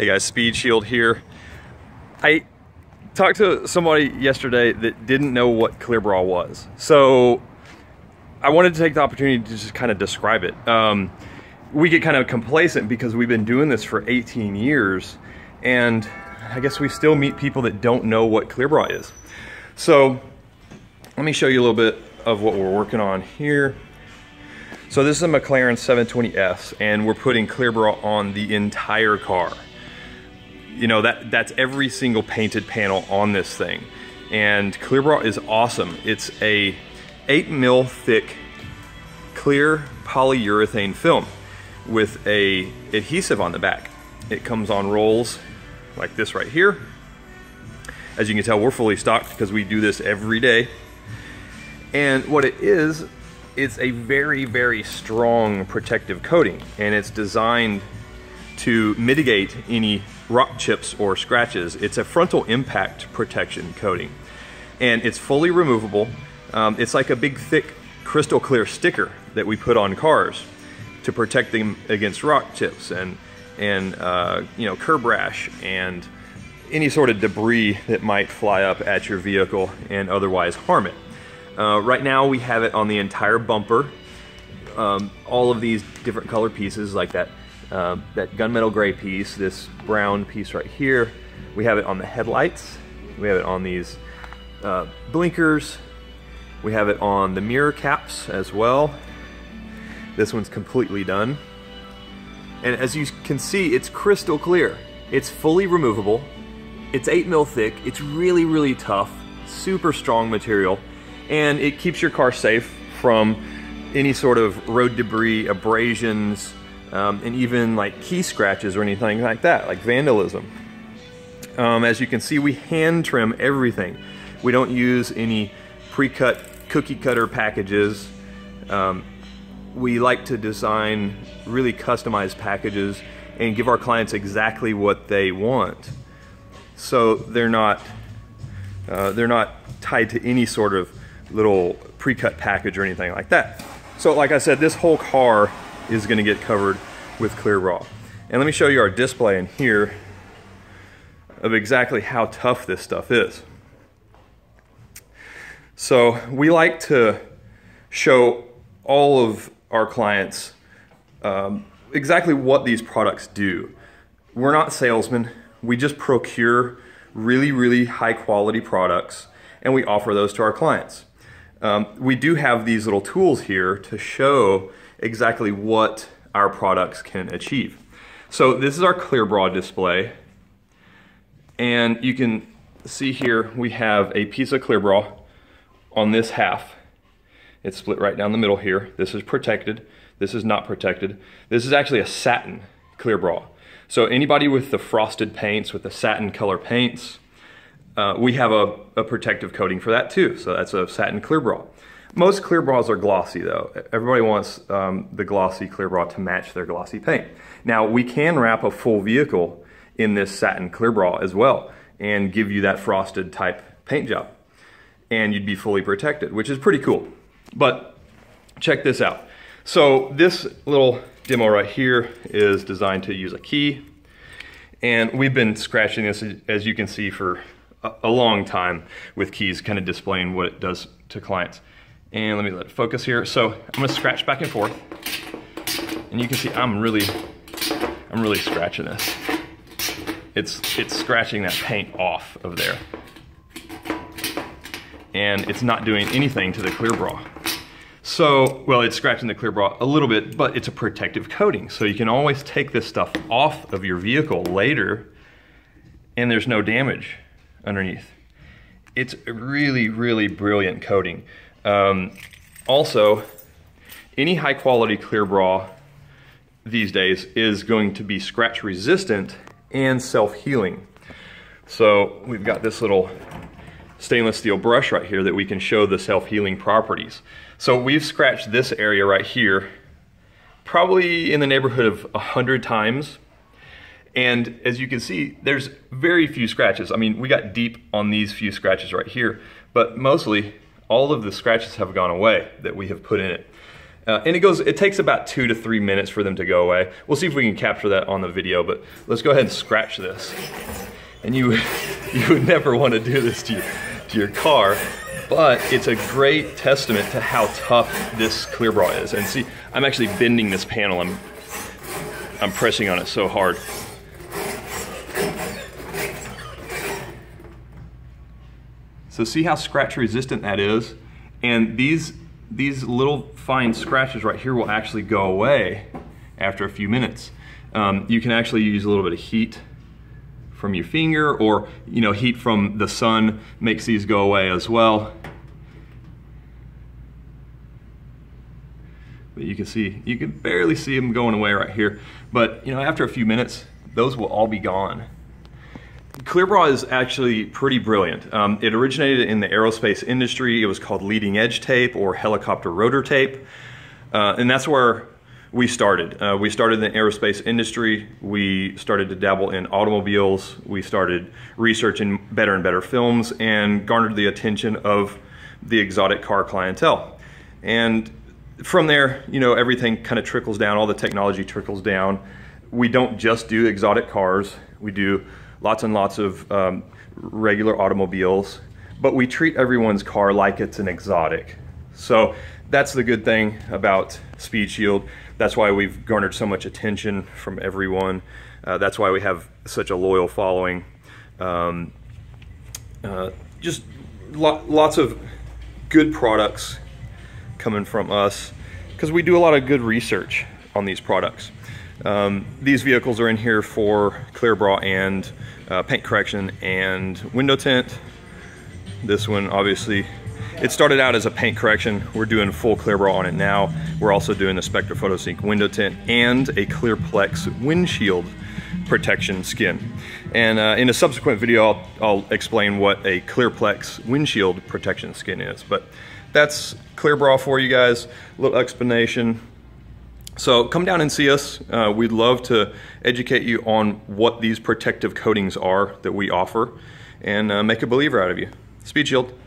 Hey guys, Speed Shield here. I talked to somebody yesterday that didn't know what Clear-Bra was. So I wanted to take the opportunity to just kind of describe it. Um, we get kind of complacent because we've been doing this for 18 years and I guess we still meet people that don't know what Clear-Bra is. So let me show you a little bit of what we're working on here. So this is a McLaren 720S and we're putting Clear-Bra on the entire car you know, that that's every single painted panel on this thing. And Clear-Bra is awesome. It's a eight mil thick clear polyurethane film with a adhesive on the back. It comes on rolls like this right here. As you can tell, we're fully stocked because we do this every day. And what it is, it's a very, very strong protective coating and it's designed to mitigate any rock chips or scratches. It's a frontal impact protection coating and it's fully removable. Um, it's like a big thick crystal clear sticker that we put on cars to protect them against rock chips and and uh, you know curb rash and any sort of debris that might fly up at your vehicle and otherwise harm it. Uh, right now we have it on the entire bumper. Um, all of these different color pieces like that um, that gunmetal gray piece, this brown piece right here. We have it on the headlights. We have it on these uh, blinkers. We have it on the mirror caps as well. This one's completely done. And as you can see, it's crystal clear. It's fully removable. It's 8 mil thick. It's really, really tough. Super strong material. And it keeps your car safe from any sort of road debris, abrasions, um, and even like key scratches or anything like that, like vandalism. Um, as you can see, we hand trim everything. We don't use any pre-cut cookie cutter packages. Um, we like to design really customized packages and give our clients exactly what they want. So they're not uh, they're not tied to any sort of little pre-cut package or anything like that. So like I said, this whole car is gonna get covered with clear bra. And let me show you our display in here of exactly how tough this stuff is. So we like to show all of our clients um, exactly what these products do. We're not salesmen. We just procure really, really high quality products and we offer those to our clients. Um, we do have these little tools here to show exactly what our products can achieve. So this is our Clear-Bra display. And you can see here we have a piece of Clear-Bra on this half. It's split right down the middle here. This is protected. This is not protected. This is actually a satin Clear-Bra. So anybody with the frosted paints, with the satin color paints, uh, we have a, a, protective coating for that too. So that's a satin Clear-Bra. Most Clear-Bras are glossy though. Everybody wants um, the glossy Clear-Bra to match their glossy paint. Now we can wrap a full vehicle in this satin Clear-Bra as well and give you that frosted type paint job. And you'd be fully protected, which is pretty cool. But check this out. So this little demo right here is designed to use a key. And we've been scratching this, as you can see, for a long time with keys, kind of displaying what it does to clients. And let me let it focus here. So I'm gonna scratch back and forth. And you can see I'm really, I'm really scratching this. It's, it's scratching that paint off of there. And it's not doing anything to the Clear-Bra. So, well, it's scratching the Clear-Bra a little bit, but it's a protective coating. So you can always take this stuff off of your vehicle later and there's no damage underneath. It's a really, really brilliant coating. Um, also, any high quality Clear-Bra these days is going to be scratch resistant and self-healing. So we've got this little stainless steel brush right here that we can show the self-healing properties. So we've scratched this area right here probably in the neighborhood of a hundred times. And as you can see, there's very few scratches. I mean, we got deep on these few scratches right here, but mostly all of the scratches have gone away that we have put in it. Uh, and it goes, it takes about two to three minutes for them to go away. We'll see if we can capture that on the video, but let's go ahead and scratch this. And you, you would never want to do this to your, to your car, but it's a great testament to how tough this clear bra is. And see, I'm actually bending this panel. I'm, I'm pressing on it so hard. So see how scratch resistant that is? And these, these little fine scratches right here will actually go away after a few minutes. Um, you can actually use a little bit of heat from your finger or you know heat from the sun makes these go away as well. But you can see, you can barely see them going away right here. But you know after a few minutes, those will all be gone. ClearBra is actually pretty brilliant. Um, it originated in the aerospace industry. It was called leading edge tape or helicopter rotor tape. Uh, and that's where we started. Uh, we started in the aerospace industry. We started to dabble in automobiles. We started researching better and better films and garnered the attention of the exotic car clientele. And from there, you know, everything kind of trickles down, all the technology trickles down. We don't just do exotic cars. We do lots and lots of um, regular automobiles, but we treat everyone's car like it's an exotic. So that's the good thing about Speed Shield. That's why we've garnered so much attention from everyone. Uh, that's why we have such a loyal following. Um, uh, just lo lots of good products coming from us because we do a lot of good research on these products. Um, these vehicles are in here for clear bra and uh, paint correction and window tint. This one obviously, it started out as a paint correction. We're doing full clear bra on it now. We're also doing the Spectra PhotoSync window tint and a Clearplex windshield protection skin. And uh, in a subsequent video, I'll, I'll, explain what a Clearplex windshield protection skin is. But that's clear bra for you guys. A little explanation. So come down and see us. Uh, we'd love to educate you on what these protective coatings are that we offer and uh, make a believer out of you. Speed Shield.